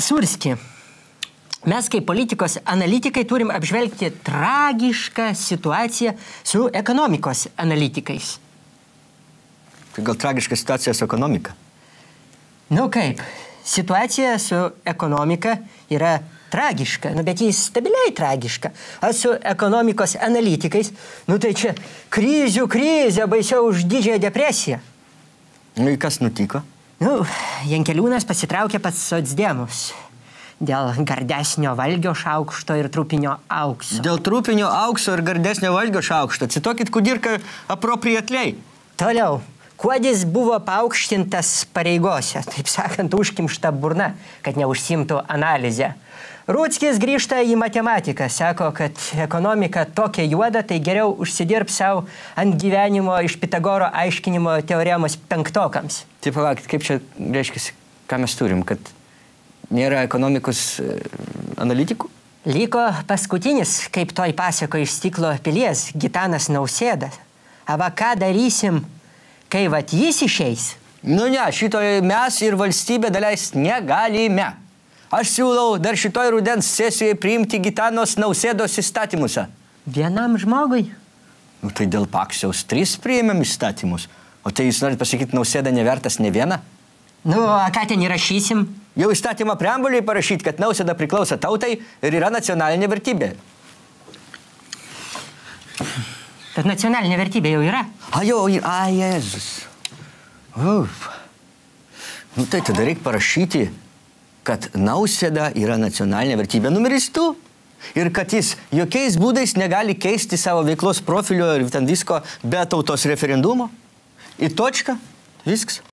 Surski. Mes kaip politikos analitikai turim apžvelgti tragišką situaciją su ekonomikos analitikais. Tai gal tragiška situacija su ekonomika? Nu kaip, situacija su ekonomika yra tragiška, nu, bet jis stabiliai tragiška. O su ekonomikos analitikais, nu tai čia krizių krizė baisiau už didžiąją depresiją. Nu, kas nutiko? Nu, Jankeliūnas pasitraukė pats socdėmus dėl gardesnio valgio šaukšto ir trupinio aukso. Dėl trupinio aukso ir gardesnio valgio šaukšto. Citokit kudirką apropriatliai. Toliau. Kuodis buvo paaukštintas pareigose, taip sakant, užkimšta burna, kad neužsimtų analizę. Rūtskis grįžta į matematiką, sako, kad ekonomika tokia juoda, tai geriau užsidirb savo ant gyvenimo iš Pitagoro aiškinimo teoremos penktokams. Tai palaukit, kaip čia reiškia, ką mes turim, kad nėra ekonomikos e, analitikų? Liko paskutinis, kaip toj pasako iš stiklo pilies, Gitanas Nausėdas. Ava ką darysim, kai vat jis išeis? Nu ne, šitoje mes ir valstybė daleis negalime. Aš siūlau dar šitoj rudens sesijoje priimti Gitanos Nausėdos įstatymus. Vienam žmogui? Nu tai dėl Paksiaus trys priėmėm įstatymus. O tai jūs norit pasakyti, Nausėda nevertas ne vieną? Nu, o ką ten įrašysim? Jau įstatymo preambuliai parašyti, kad Nausėda priklauso tautai ir yra nacionalinė vertybė. Tad nacionalinė vertybė jau yra. A jau, a Jėzus. Uf. Nu tai tada reikia parašyti, kad Nausėda yra nacionalinė vertybė numeris 2. Ir kad jis jokiais būdais negali keisti savo veiklos profilio ir ten visko be tautos referendumo. Į točką. Viskas.